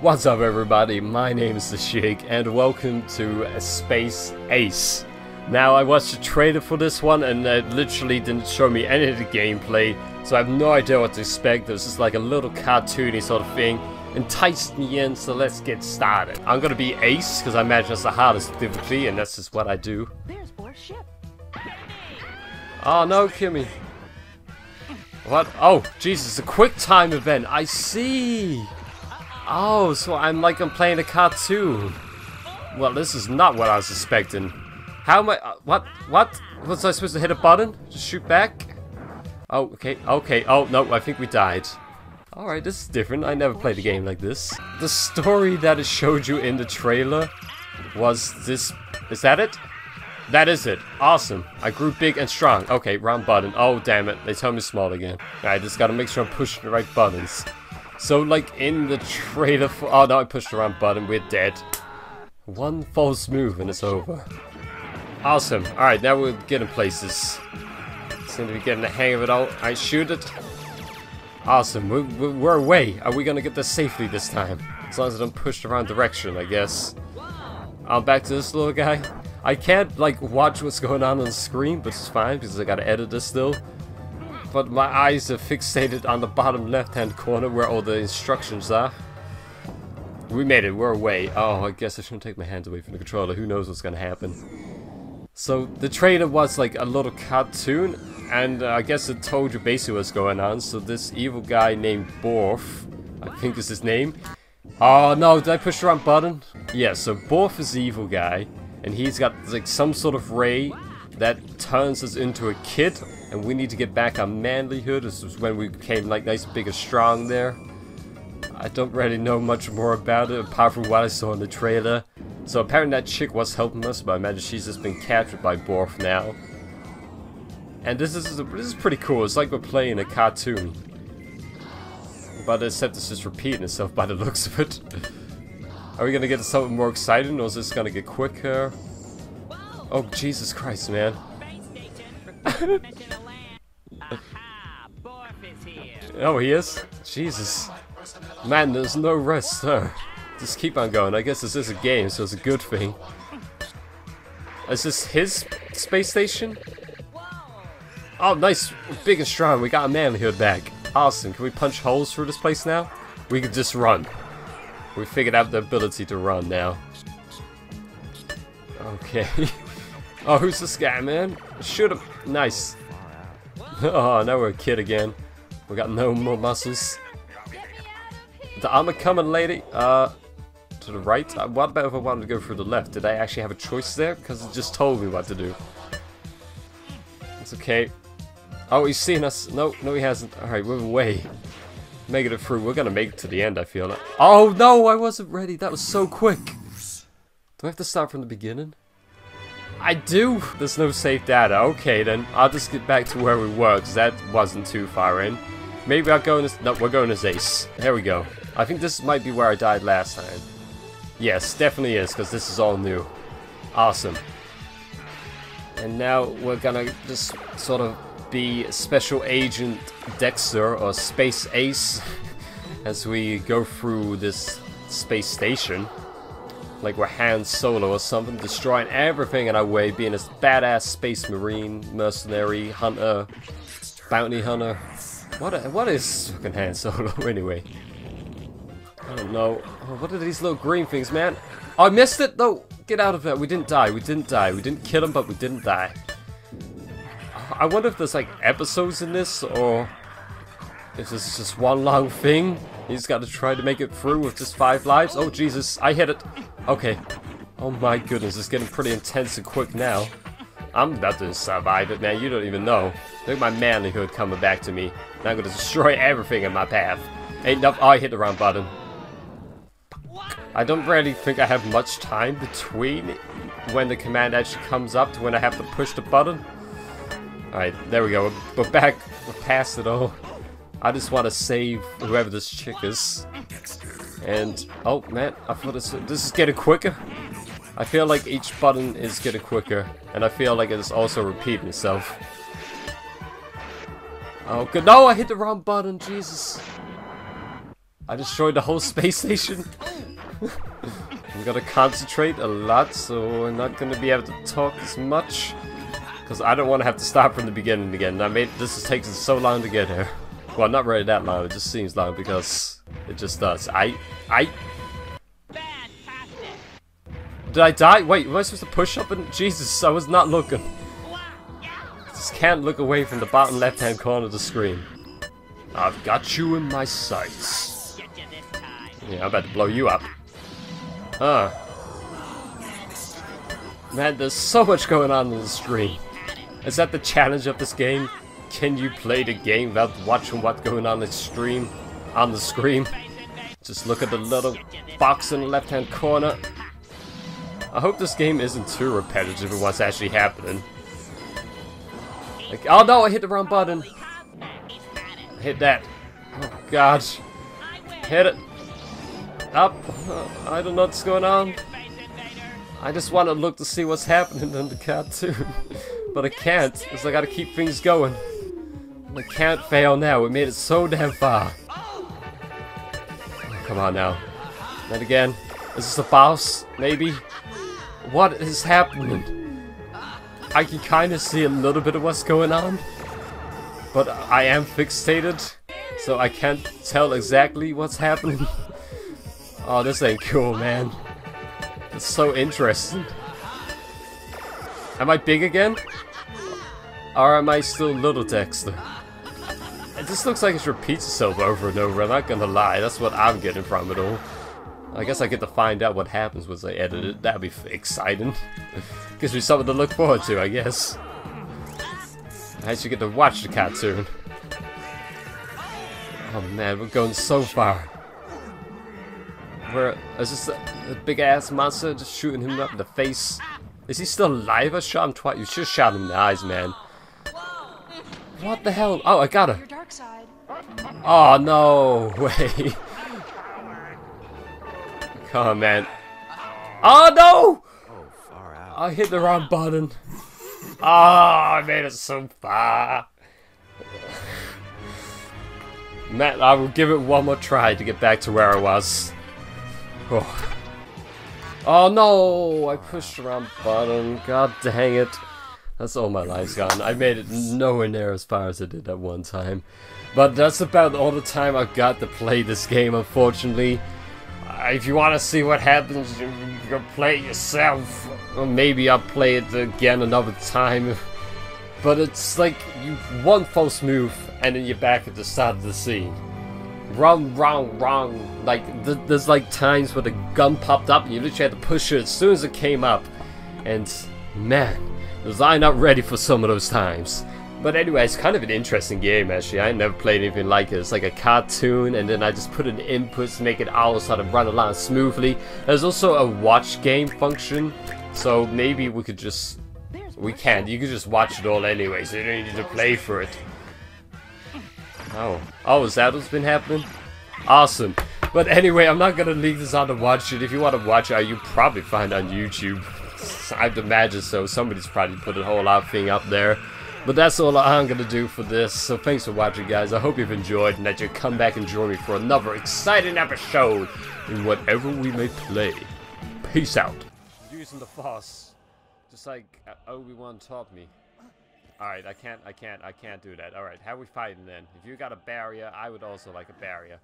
What's up everybody, my name is The Shig and welcome to Space Ace. Now I watched the trailer for this one and it literally didn't show me any of the gameplay, so I have no idea what to expect. This is like a little cartoony sort of thing. Enticed me in, so let's get started. I'm gonna be Ace, because I imagine that's the hardest difficulty and that's just what I do. There's Borf's ship. Oh no, Kimmy. What? Oh, Jesus, a quick time event. I see. Oh, so I'm like I'm playing a cartoon. Well, this is not what I was expecting. How am I? Uh, what? What? Was I supposed to hit a button? Just shoot back? Oh, okay, okay. Oh, no, I think we died. Alright, this is different. I never played a game like this. The story that it showed you in the trailer was this... Is that it? That is it. Awesome. I grew big and strong. Okay, round button. Oh, damn it. They tell me small again. I just gotta make sure I'm pushing the right buttons. So, like, in the trailer for... Oh, no, I pushed the wrong button. We're dead. One false move and it's over. Awesome. Alright, now we're getting places. Seem to be getting the hang of it all. I shoot it. Awesome. We're, we're away. Are we gonna get this safely this time? As long as I don't push the wrong direction, I guess. I'm back to this little guy. I can't, like, watch what's going on on the screen, but it's fine because I gotta edit this still. But my eyes are fixated on the bottom left-hand corner where all the instructions are. We made it. We're away. Oh, I guess I shouldn't take my hands away from the controller. Who knows what's gonna happen. So, the trailer was like a little cartoon, and uh, I guess it told you basically what's going on. So this evil guy named Borf, I think is his name. Oh no, did I push the wrong button? Yeah, so Borf is the evil guy, and he's got like some sort of ray that turns us into a kid, and we need to get back our manlyhood. This was when we became like nice, big, and strong there. I don't really know much more about it apart from what I saw in the trailer. So apparently that chick was helping us, but I imagine she's just been captured by Borf now. And this is this is pretty cool. It's like we're playing a cartoon. But except it's just repeating itself by the looks of it. Are we gonna get something more exciting or is this gonna get quicker? Oh Jesus Christ, man. oh, he is? Jesus. Man, there's no rest, huh? Just keep on going. I guess this is a game, so it's a good thing. Is this his space station? Oh, nice. Big and strong. We got a manlyhood back. Awesome. Can we punch holes through this place now? We can just run. We figured out the ability to run now. Okay. oh, who's this guy, man? Shoot him. Nice. oh, now we're a kid again. We got no more muscles. The armor coming, lady. Uh, to the right. Uh, what about if I wanted to go through the left? Did I actually have a choice there? Because it just told me what to do. It's okay. Oh, he's seen us. No, no, he hasn't. Alright, we're away. Making it through. We're gonna make it to the end, I feel. Like. Oh, no, I wasn't ready. That was so quick. Do I have to start from the beginning? I do. There's no safe data. Okay, then. I'll just get back to where we were, because that wasn't too far in. Maybe I'll go. No, we're going as Ace. There we go. I think this might be where I died last time. Yes, definitely is, because this is all new. Awesome. And now we're gonna just sort of be Special Agent Dexter or Space Ace as we go through this space station. Like we're Han Solo or something, destroying everything in our way, being a badass space marine, mercenary, hunter, bounty hunter. What, a, what is fucking Han Solo anyway? I don't know. Oh, what are these little green things, man? Oh, I missed it! though. Get out of there. We didn't die. We didn't die. We didn't kill him, but we didn't die. I wonder if there's like episodes in this, or this is just one long thing. He's got to try to make it through with just five lives. Oh, Jesus. I hit it. Okay. Oh my goodness, it's getting pretty intense and quick now. I'm about to survive it, man. You don't even know. Look at my manlyhood coming back to me. And I'm going to destroy everything in my path. Ain't no- oh, I hit the wrong button. I don't really think I have much time between when the command actually comes up to when I have to push the button. Alright, there we go. We're back. We're past it all. I just want to save whoever this chick is. And, oh man, I thought this, this is getting quicker. I feel like each button is getting quicker. And I feel like it's also repeating itself. Oh, good. No, I hit the wrong button. Jesus. I destroyed the whole space station. I'm gonna concentrate a lot, so I'm not gonna be able to talk as much. Because I don't want to have to start from the beginning again. I made this is taking so long to get here. Well, not really that long, it just seems long because it just does. I... I... Did I die? Wait, am I supposed to push up and... Jesus, I was not looking. Just can't look away from the bottom left-hand corner of the screen. I've got you in my sights. Yeah, I'm about to blow you up. Huh. Man, there's so much going on in the screen. Is that the challenge of this game? Can you play the game without watching what's going on the stream? On the screen? Just look at the little box in the left-hand corner. I hope this game isn't too repetitive in what's actually happening. Like, oh no, I hit the wrong button. Hit that. Oh god. Hit it. Up. I don't know what's going on. I just want to look to see what's happening in the cartoon. but I can't, because I gotta keep things going. I can't fail now, we made it so damn far. Oh, come on now. Then again. Is this a boss? Maybe? What is happening? I can kind of see a little bit of what's going on. But I am fixated, so I can't tell exactly what's happening. oh, this ain't cool, man. It's so interesting. Am I big again? Or am I still little Dexter? Just looks like it repeats itself over and over, I'm not gonna lie, that's what I'm getting from it all. I guess I get to find out what happens once I edit it, that'd be exciting. Gives me something to look forward to, I guess. I actually get to watch the cartoon. Oh man, we're going so far. Where is this a, a big ass monster just shooting him up in the face? Is he still alive? I shot him twice. You should shot him in the eyes, man. What the hell? Oh, I got her. Oh no way. Come on, man. Oh no! I hit the wrong button. Ah, oh, I made it so far. Matt, I will give it one more try to get back to where I was. Oh, oh no! I pushed the wrong button. God dang it. That's all my life's gone. I made it nowhere near as far as I did that one time. But that's about all the time I've got to play this game, unfortunately. Uh, if you want to see what happens, you, you play it yourself. Or maybe I'll play it again another time. But it's like you one false move and then you're back at the start of the scene. Wrong, wrong, wrong. Like th there's like times where the gun popped up and you literally had to push it as soon as it came up. And man, was I not ready for some of those times. But anyway, it's kind of an interesting game actually. I never played anything like it. It's like a cartoon and then I just put in inputs to make it all sort of run along smoothly. There's also a watch game function. So maybe we could just... We can't. You could just watch it all anyway, so you don't need to play for it. Oh. Oh, is that what's been happening? Awesome. But anyway, I'm not gonna leave this on to watch it. If you want to watch it, you probably find it on YouTube. I'd imagine so. Somebody's probably put a whole lot of thing up there. But that's all I'm going to do for this. So thanks for watching, guys. I hope you've enjoyed and that you come back and join me for another exciting episode in whatever we may play. Peace out. Using the Force, just like uh, Obi-Wan taught me. Alright, I can't, I can't, I can't do that. Alright, how we fighting then? If you got a barrier, I would also like a barrier.